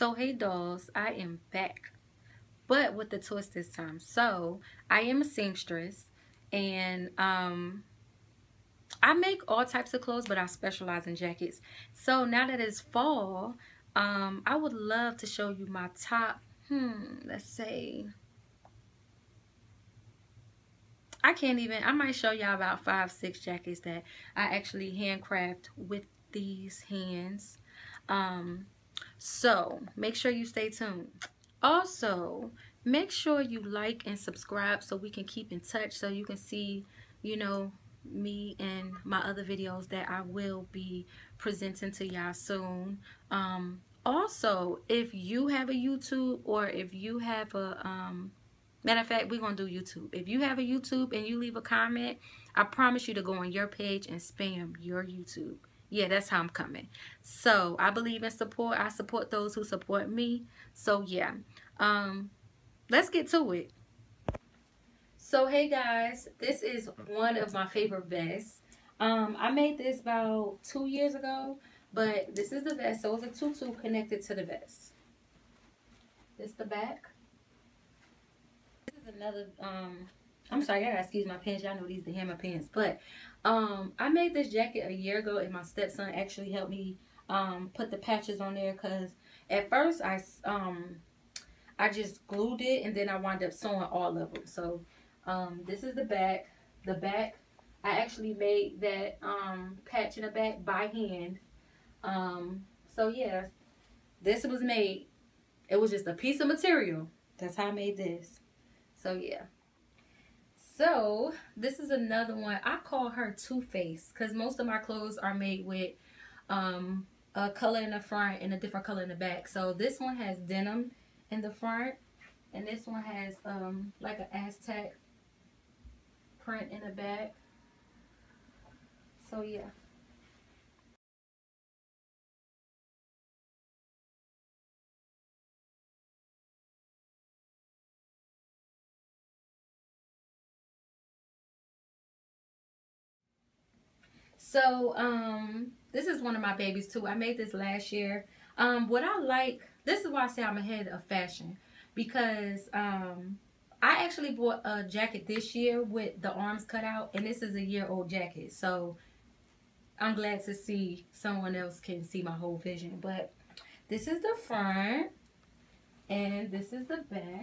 So hey dolls, I am back, but with the twist this time. So I am a seamstress and um, I make all types of clothes, but I specialize in jackets. So now that it's fall, um, I would love to show you my top, hmm, let's say, I can't even, I might show y'all about five, six jackets that I actually handcraft with these hands. Um, so make sure you stay tuned. Also, make sure you like and subscribe so we can keep in touch so you can see, you know, me and my other videos that I will be presenting to y'all soon. Um, also, if you have a YouTube or if you have a, um, matter of fact, we're going to do YouTube. If you have a YouTube and you leave a comment, I promise you to go on your page and spam your YouTube yeah, that's how I'm coming. So I believe in support. I support those who support me. So yeah, um, let's get to it. So hey guys, this is one of my favorite vests. Um, I made this about two years ago, but this is the vest. So it's a tutu connected to the vest. This the back. This is another um I'm sorry, I gotta excuse my pants. Y'all know these the hammer pants. But um, I made this jacket a year ago and my stepson actually helped me um, put the patches on there because at first I um, I just glued it and then I wound up sewing all of them. So um, this is the back. The back, I actually made that um, patch in the back by hand. Um, so yeah, this was made. It was just a piece of material. That's how I made this. So yeah. So this is another one. I call her Two Faced because most of my clothes are made with um, a color in the front and a different color in the back. So this one has denim in the front and this one has um, like an Aztec print in the back. So yeah. So, um, this is one of my babies too. I made this last year. Um, what I like, this is why I say I'm ahead of fashion. Because, um, I actually bought a jacket this year with the arms cut out. And this is a year old jacket. So, I'm glad to see someone else can see my whole vision. But, this is the front. And this is the back.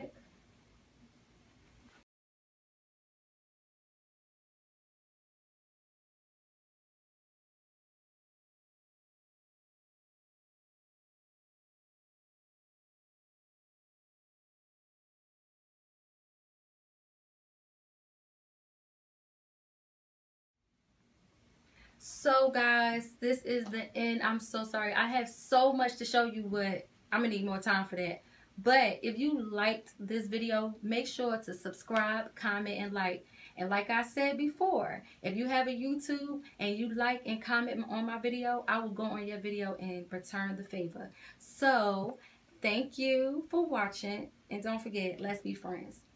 So guys this is the end. I'm so sorry. I have so much to show you but i'm gonna need more time for that. But if you liked this video make sure to subscribe comment and like. And like i said before if you have a youtube and you like and comment on my video i will go on your video and return the favor. So thank you for watching and don't forget let's be friends